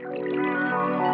nombran mi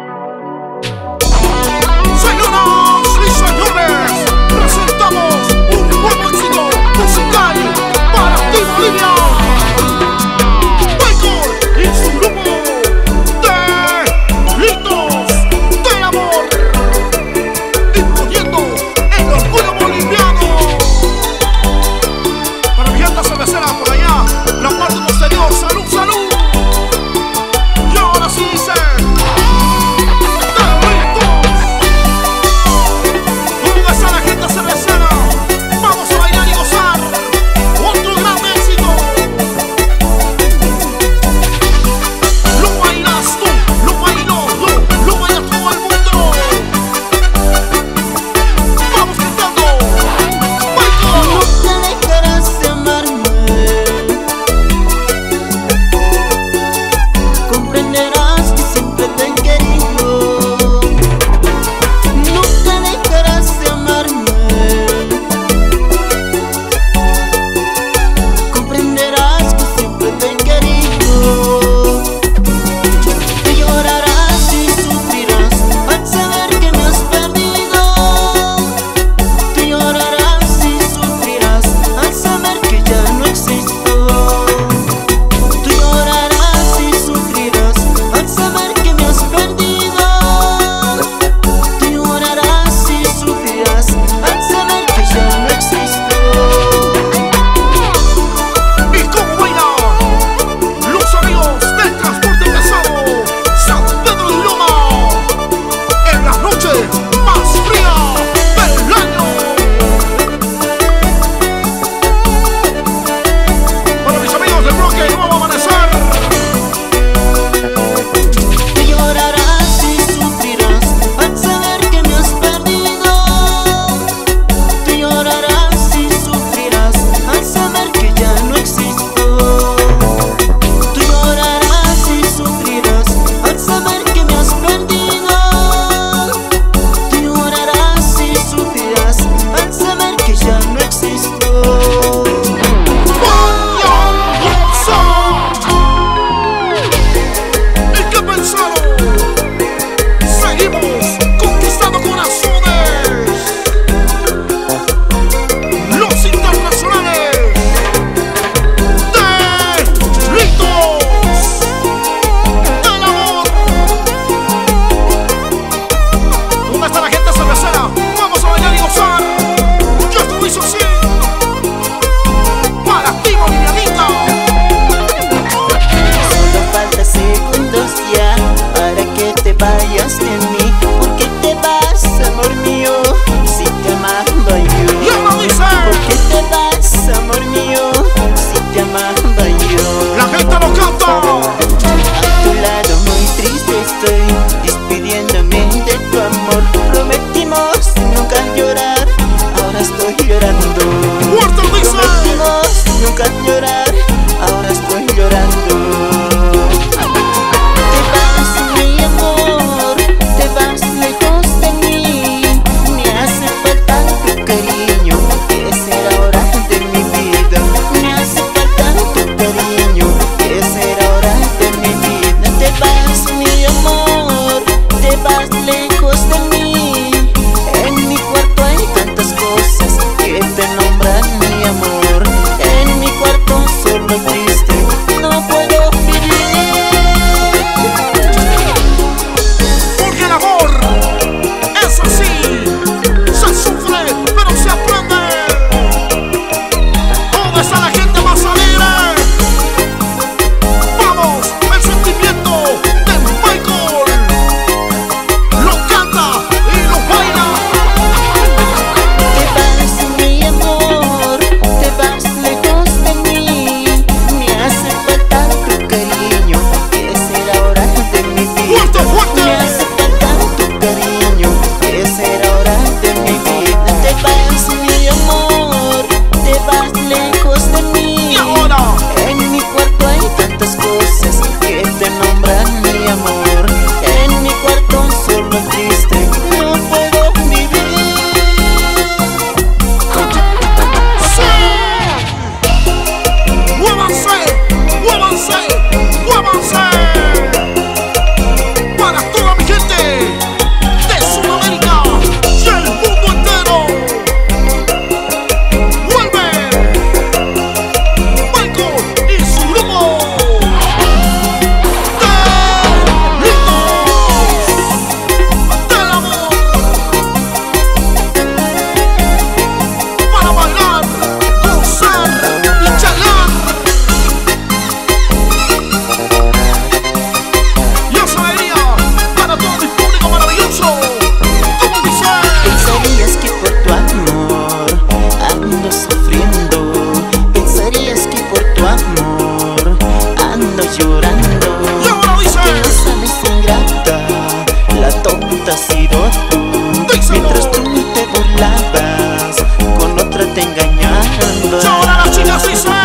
chercher soin